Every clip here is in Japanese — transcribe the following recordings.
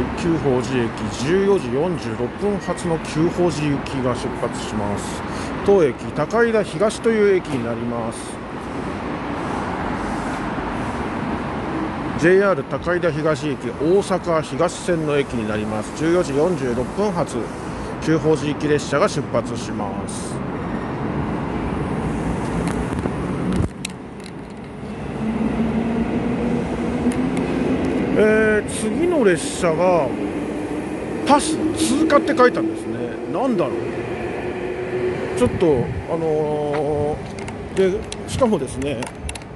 はい、旧宝寺駅14時46分発の旧宝寺行きが出発します。当駅高井田東という駅になります。JR 高井田東駅大阪東線の駅になります。14時46分発旧宝寺行き列車が出発しますえー、次の列車がパス通過って書いたんですねなんだろうちょっとあのー、でしかもですね、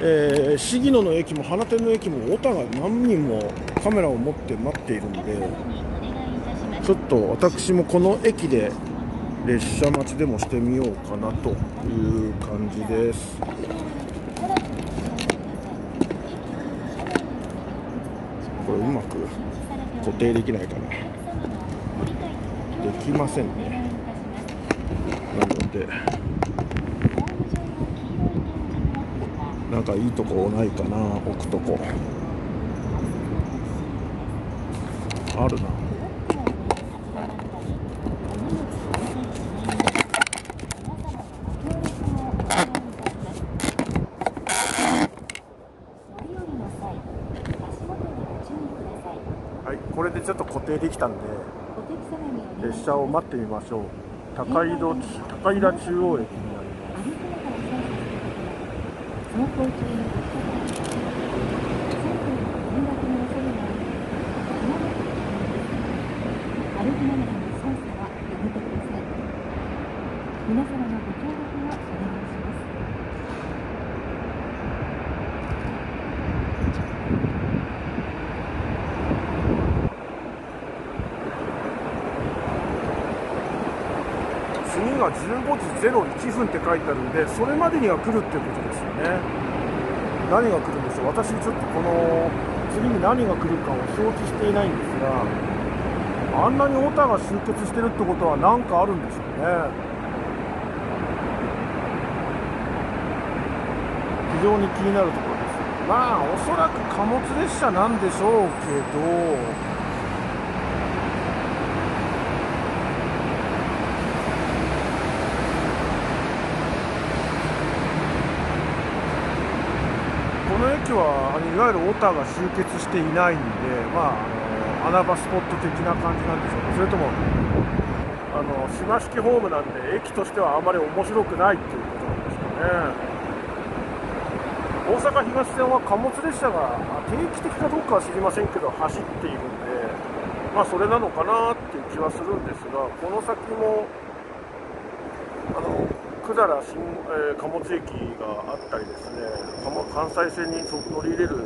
えー、杉野の駅も花店の駅も小田が何人もカメラを持って待っているんでちょっと私もこの駅で列車待ちでもしてみようかなという感じです。これうまく固定できないかなできませんね。なのでなんかいいとこないかな。置くとこ。あるな。これでちょっと固定できたんで列車を待ってみましょう。高井戸高井田中央駅になります次が15時01分って書いてあるんでそれまでには来るっていうことですよね。何が来るんでしょう私ちょっとこの次に何が来るかを承知していないんですがあんなにオタが集結してるってことは何かあるんでしょうね。非常に気になるところです。まあおそらく貨物列車なんでしょうけどの駅はあのいわゆるオタが集結していないんで、まあ、あの穴場スポット的な感じなんでしょうか、それともあの島式ホームなんで、駅としてはあまり面白くないっていうことなんですかね。大阪東線は貨物列車が定期的かどうかは知りませんけど走っているんで、まあ、それなのかなっていう気はするんですがこの先も百済新、えー、貨物駅があったりですね関西線に乗り入れる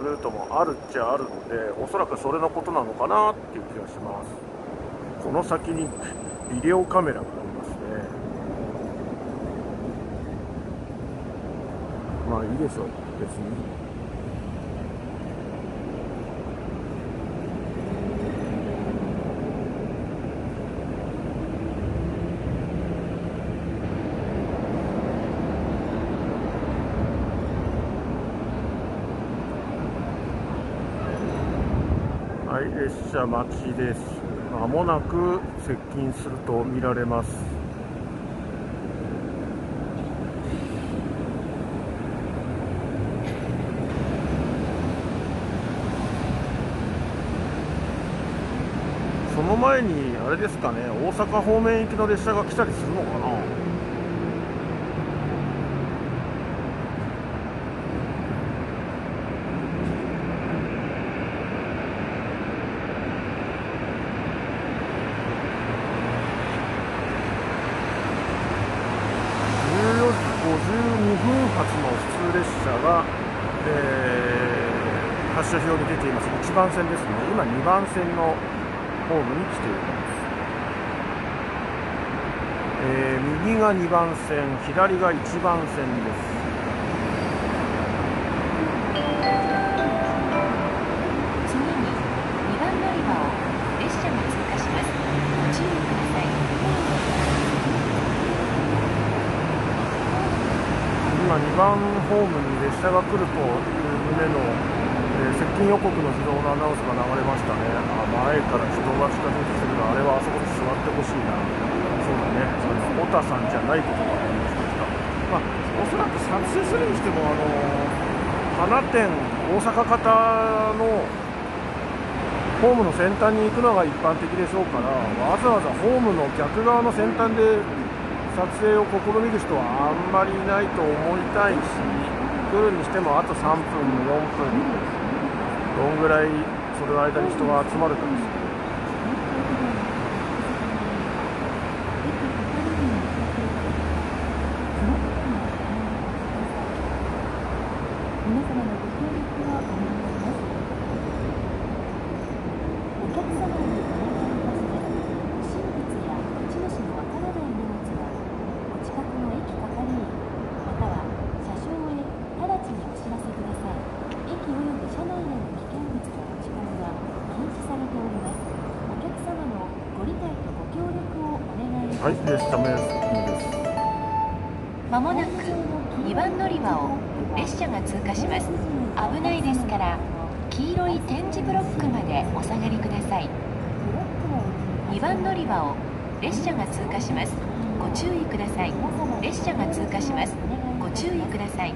ルートもあるっちゃあるのでおそらくそれのことなのかなっていう気がします。この先にビデオカメラがありますね。まあいいでしょう。別に。はい列車待ちです。まもなく接近すると見られます。その前にあれですかね大阪方面行きの列車が来たりするのかな発車表に出ています1番線ですね。今2番線のホームに来ています、えー、右が2番線左が1番線です。今2番ホームに列車が来るという旨の近予告の自動のアナウンスが流れましたね。あ前から自動が近づいてきてるからあれはあそこで座ってほしいな。そうだね。それは太田さんじゃないことが分かりました。まあおそらく撮影するにしてもあの花店大阪方のホームの先端に行くのが一般的でしょうからわざわざホームの逆側の先端で撮影を試みる人はあんまりいないと思いたいし来るにしてもあと3分4分。どんぐらいその間に人が集まるか。はい、列車目ですまもなく2番乗り場を列車が通過します。危ないですから黄色い点字ブロックまでお下がりください。2番乗り場を列車が通過します。ご注意ください。列車が通過します。ご注意ください。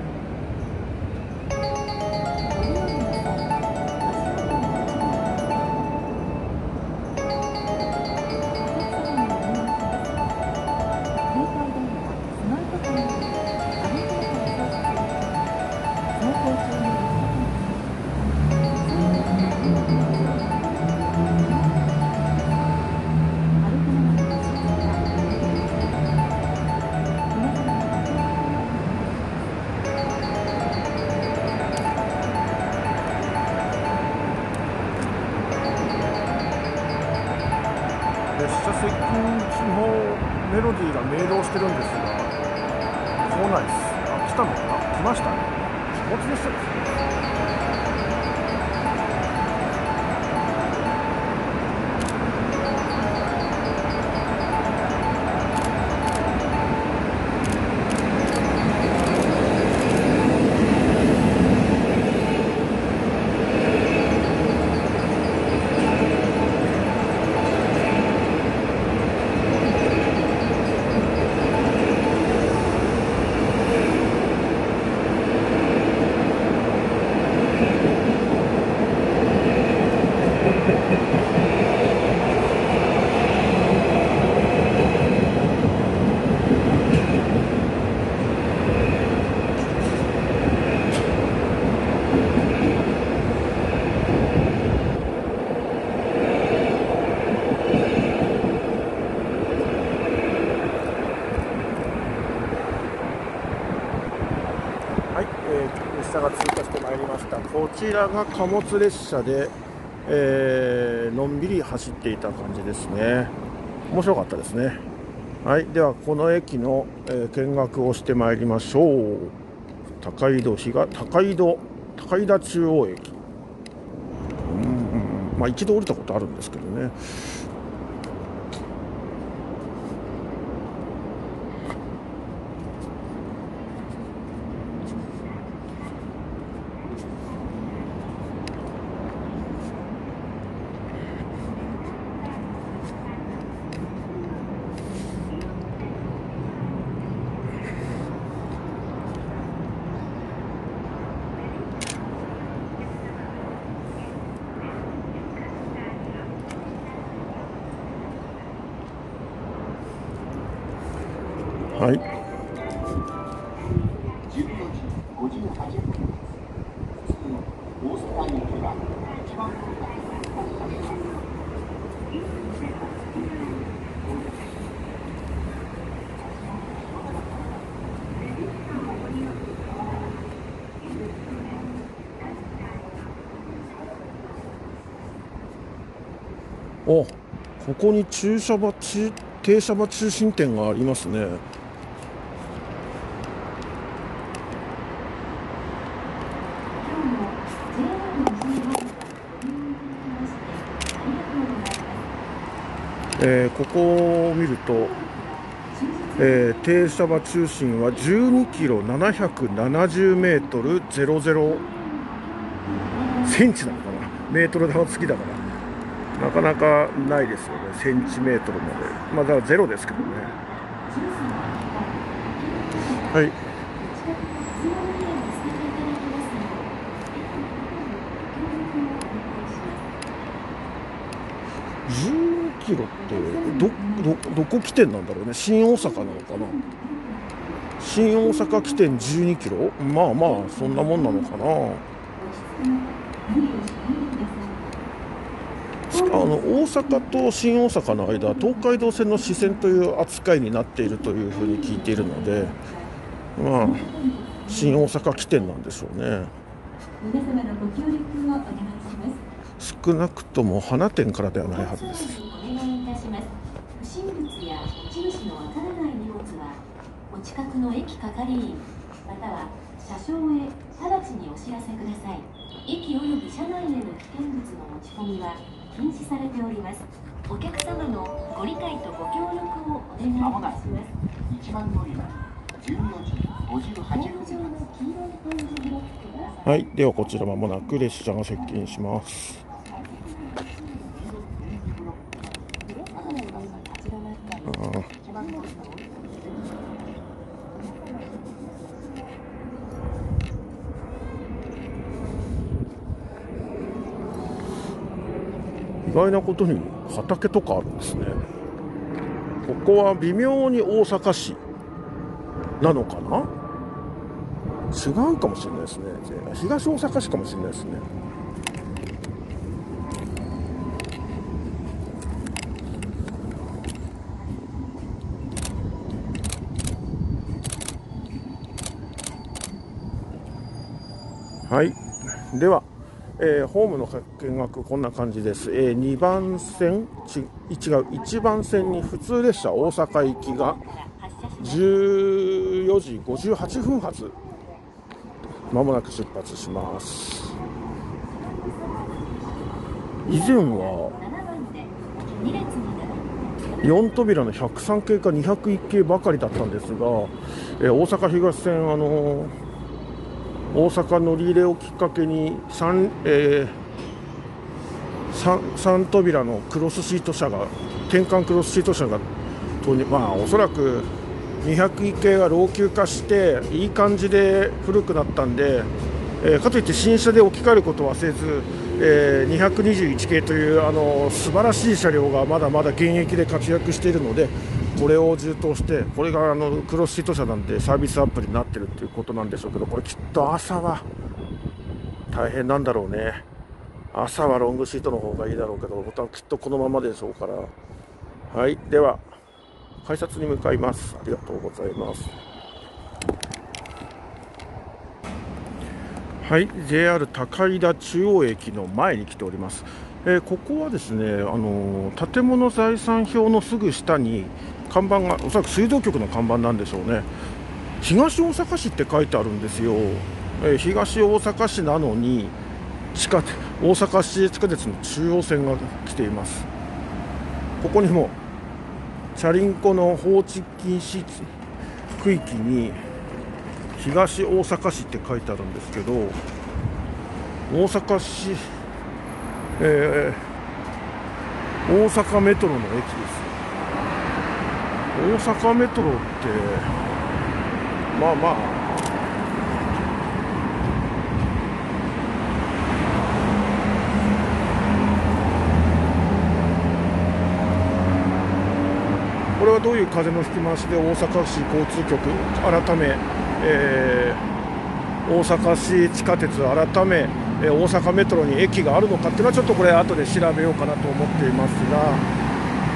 してるんですが。来ないです。あ来たのかな？来ましたね。貨物列車ですねはい、えー列車が通過してまいりましたこちらが貨物列車で、えーのんびり走っていた感じですね。面白かったですね。はい。ではこの駅の、えー見学をしてまいりましょう。高井戸東高井戸高井田中央駅。うん。まあ一度降りたことあるんですけどね。はい。おここに駐車場停車場中心店がありますね。えーここを見ると、えー停車場中心は12キロ770メートル00センチなのかな？メートル玉付きだから。なかなかないですよね。センチメートルまで。まあだからゼロですけどね。はい。12キロってどどどこ起点なんだろうね。新大阪なのかな。新大阪起点12キロ？まあまあそんなもんなのかな。あの大阪と新大阪の間東海道線の支線という扱いになっているというふうに聞いているのでまあ新大阪起点なんでしょうね。少なくとも花店からではないはずですお願いいたします。不審物や持ち主のわからない荷物はお近くの駅係員または車掌へ直ちにお知らせください。駅及び車内への危険物の持ち込みは禁止されております。お客様のご理解とご協力をお願いいたします。一番乗り場14時58ホー分はいではこちらまもなく列車が接近しますあー意外なことに畑とかあるんですね。ここは微妙に大阪市なのかな？違うかもしれないですね。東大阪市かもしれないですね。はい。では、えーホームの見学こんな感じです、え2番線ち違う1番線に普通列車大阪行きが。14時58分発まもなく出発します以前は4扉の103系か201系ばかりだったんですが、えー大阪東線あのー大阪乗り入れをきっかけに 3,、えー三三扉のクロスシート車が転換クロスシート車が投入まあおそらく201系が老朽化していい感じで古くなったんで、えーかといって新車で置き換えることはせず、えー221系というあの素晴らしい車両がまだまだ現役で活躍しているのでこれを充当してこれがあのクロスシート車なんでサービスアップになってるっていうことなんでしょうけどこれきっと朝は大変なんだろうね。朝はロングシートの方がいいだろうけどボタンきっとこのままでしょうから。はいでは改札に向かいます。ありがとうございます。はい JR 高井田中央駅の前に来ております、えーここはですね、あのー建物財産表のすぐ下に看板がおそらく水道局の看板なんでしょうね。東大阪市って書いてあるんですよ、えー東大阪市なのに地下鉄大阪市営地下鉄の中央線が来ています。ここにもチャリンコの放置禁止区域に東大阪市って書いてあるんですけど大阪市、えー大阪メトロの駅です。大阪メトロってまあまあ。これはどういう風の吹き回しで大阪市交通局？改め、えー大阪市地下鉄改め、えー大阪メトロに駅があるのかっていうのはちょっとこれ後で調べようかなと思っていますが、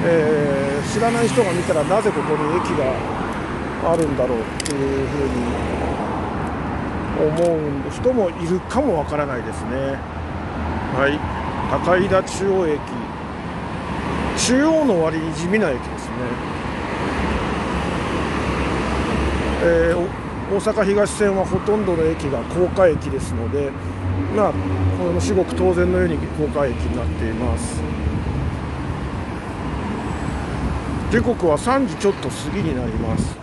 えー知らない人が見たらなぜここに駅があるんだろうっていうふうに思う人もいるかもわからないですね。はい、高井田中央駅中央の割に地味な駅ですね。えー大阪東線はほとんどの駅が高架駅ですので、まあ、この至極当然のように高架駅になっています時刻は3時ちょっと過ぎになります。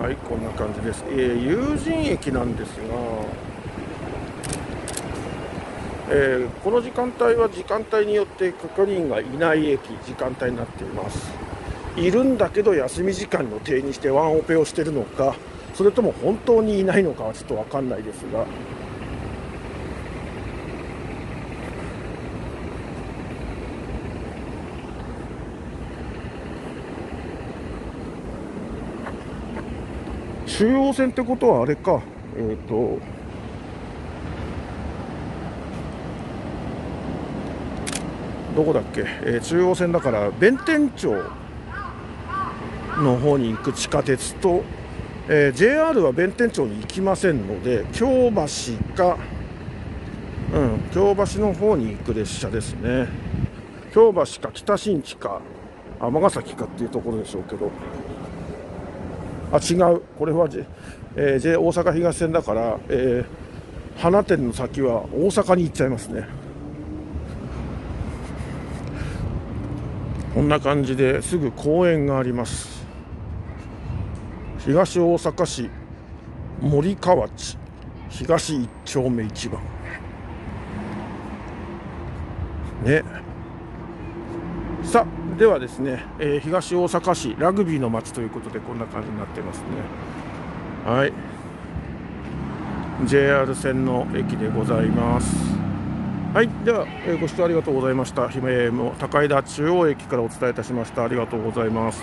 はいこんな感じです、えー有人駅なんですが、えーこの時間帯は時間帯によって係員がいない駅時間帯になっています。いるんだけど休み時間の定にしてワンオペをしてるのかそれとも本当にいないのかはちょっと分かんないですが中央線ってことはあれか。えっ、と。どこだっけ、えー中央線だから弁天町の方に行く地下鉄と、えー JR は弁天町に行きませんので京橋か、うん、京橋の方に行く列車ですね。京橋か北新地か尼崎かっていうところでしょうけど。あ違う。これは、J えー J 大阪東線だから、えー花店の先は大阪に行っちゃいますね。こんな感じですぐ公園があります。東大阪市森川地。東一丁目一番。ね。さあではですね、えー東大阪市ラグビーの街ということでこんな感じになってますねはい JR 線の駅でございますはい、では、えーご視聴ありがとうございました。姫も高井田中央駅からお伝えいたしました。ありがとうございます。